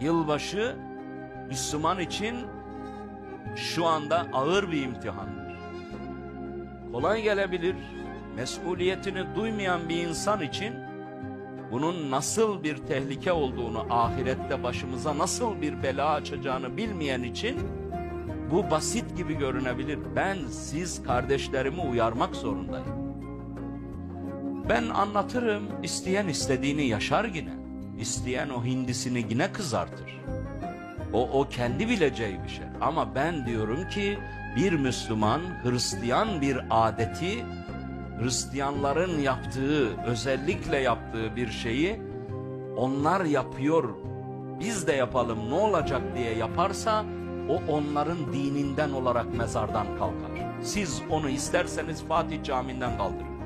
Yılbaşı Müslüman için şu anda ağır bir imtihandır. Kolay gelebilir. Mesuliyetini duymayan bir insan için bunun nasıl bir tehlike olduğunu, ahirette başımıza nasıl bir bela açacağını bilmeyen için bu basit gibi görünebilir. Ben siz kardeşlerimi uyarmak zorundayım. Ben anlatırım, isteyen istediğini yaşar yine. İsteyen o hindisini yine kızartır. O, o kendi bileceği bir şey. Ama ben diyorum ki bir Müslüman Hristiyan bir adeti, Hristiyanların yaptığı, özellikle yaptığı bir şeyi onlar yapıyor, biz de yapalım ne olacak diye yaparsa o onların dininden olarak mezardan kalkar. Siz onu isterseniz Fatih Camii'nden kaldırın.